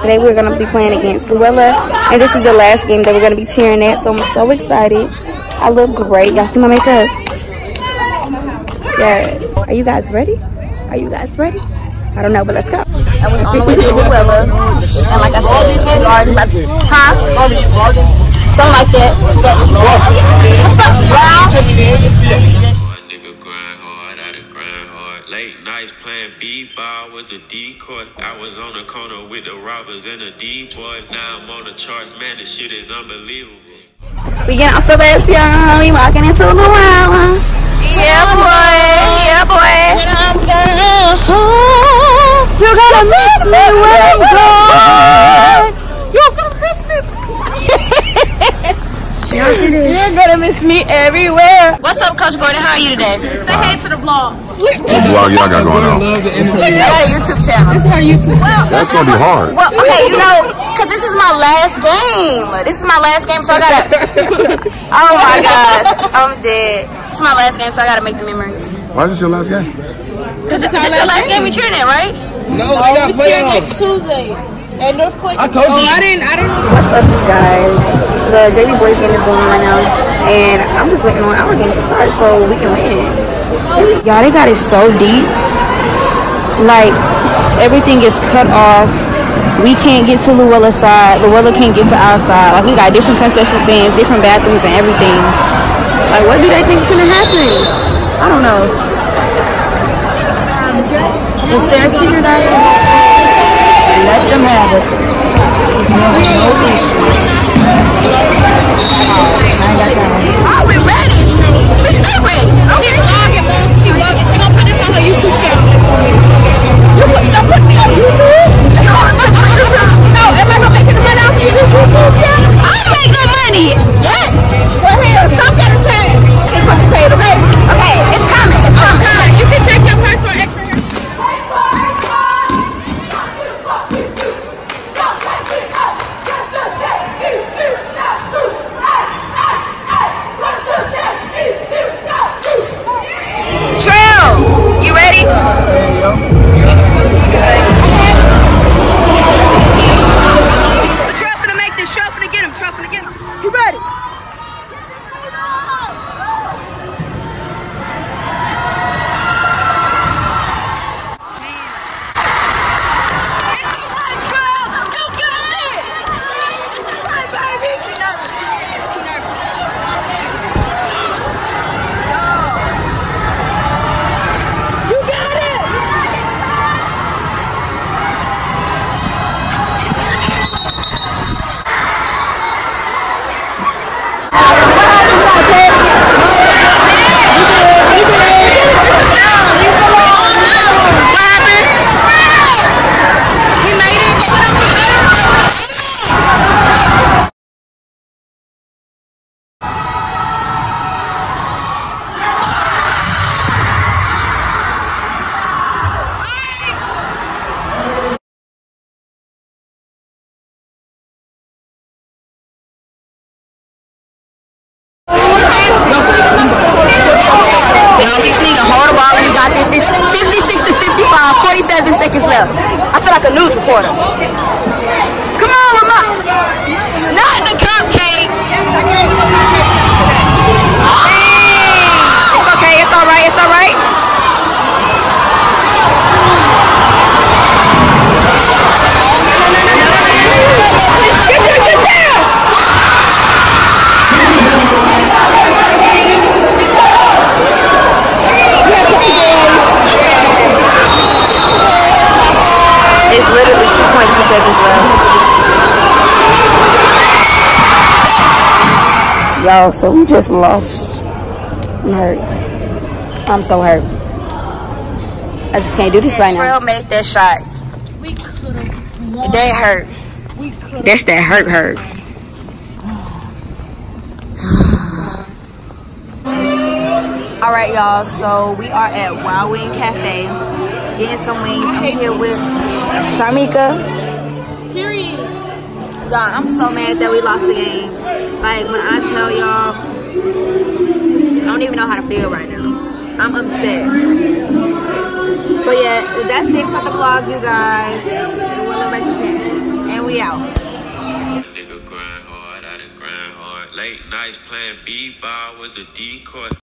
Today we're gonna be playing against Luella, and this is the last game that we're gonna be cheering at. So I'm so excited. I look great. Y'all see my makeup? Yeah. Are you guys ready? Are you guys ready? I don't know, but let's go. And we on the way to Luella. And like I said, we already about to, huh? Something like that. What's up, bro? Nigga grind hard, I done grind hard. Late nights playing b-ball with the decoy. I was on the corner with the robbers and the D-boys. Now I'm on the charts, man, this shit is unbelievable. We getting off the bus, y'all. We walking into Luella. Yeah, boy. Yeah, boy. You're gonna miss me when I'm gone. You're gonna miss me. Y'all see this? You're gonna miss me everywhere. What's up, Coach Gordon? How are you today? Say hey to the vlog. What vlog y'all got going on? I got a YouTube channel. This is her YouTube. Well, That's gonna be hard. well, okay, you know, cause this is my last game. This is my last game, so I gotta. oh my gosh, I'm dead. This is my last game, so I gotta make the memories. Why is this your last game? Cause this is the last game we cheering at, right? No, they got playoffs. Tuesday And North Clinton. I told you. I didn't. I didn't. What's up, you guys? The JV Boys game is going on right now, and I'm just waiting on our game to start so we can win. Y'all, they got it so deep. Like, everything is cut off. We can't get to Luella's side. Luella can't get to our side. Like, we got different concession stands, different bathrooms, and everything. Like, what do they think is gonna happen? I don't know. Is there a secret item? Let them have it. No issues. 47. I feel like a news reporter. Y'all, so we just lost. I'm hurt. I'm so hurt. I just can't do this right now. Trail made that shot. We could have That hurt. We could That's that hurt hurt. All right, y'all. So we are at Wild Wing Cafe getting some wings. I'm here with Sharmika. Period. God, I'm so mad that we lost the game. Like when I tell y'all, I don't even know how to feel right now. I'm upset. But yeah, that's it for the vlog, you guys. Willow Racing. nigga grind hard, I done grind hard. Late nights playing b-ball with the decoy.